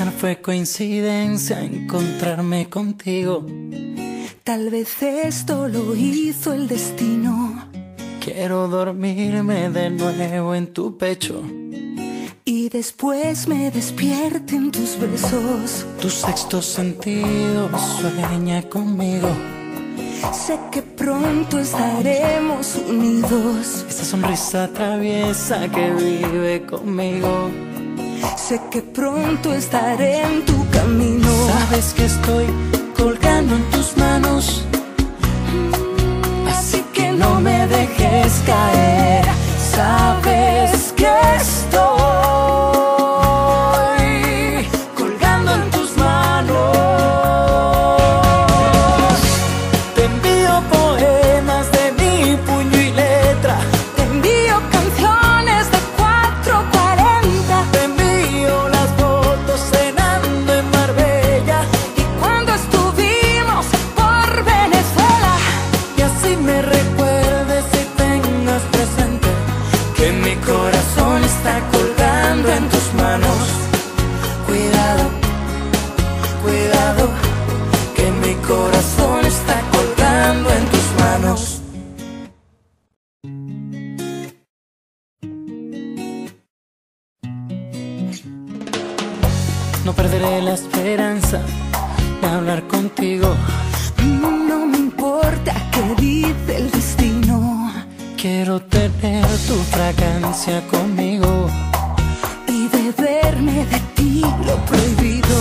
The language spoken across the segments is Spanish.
Quizá no fue coincidencia encontrarme contigo. Tal vez esto lo hizo el destino. Quiero dormirme de nuevo en tu pecho. Y después me despierten tus besos. Tu sexto sentido sueña conmigo. Sé que pronto estaremos unidos. Esa sonrisa traviesa que vive conmigo. Sé que pronto estaré en tu camino. Sabes que estoy colgando en tus manos. Está colgando en tus manos. Cuidado, cuidado, que mi corazón está colgando en tus manos. No perderé la esperanza de hablar contigo. no me importa qué dice el destino. Quiero tener tu fragancia conmigo.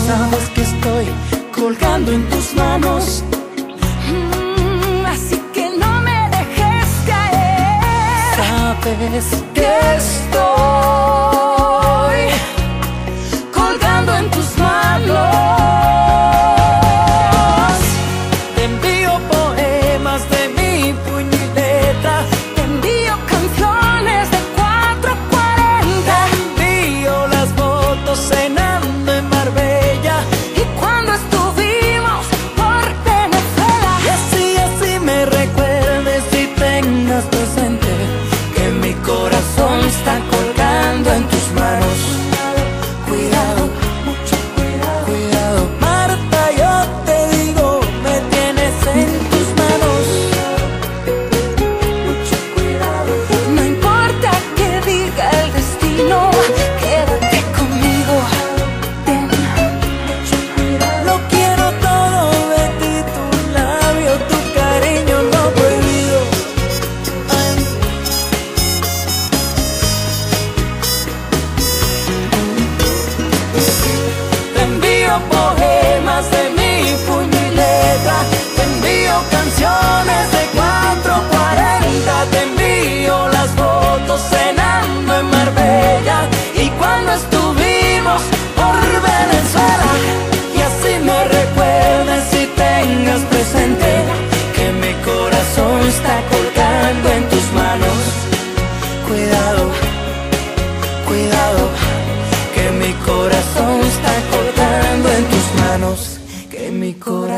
Sabes que estoy colgando en tus manos. Mm, así que no me dejes caer. Sabes que estoy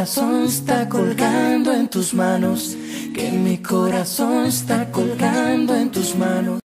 corazón está colgando en tus manos. Que mi corazón está colgando en tus manos.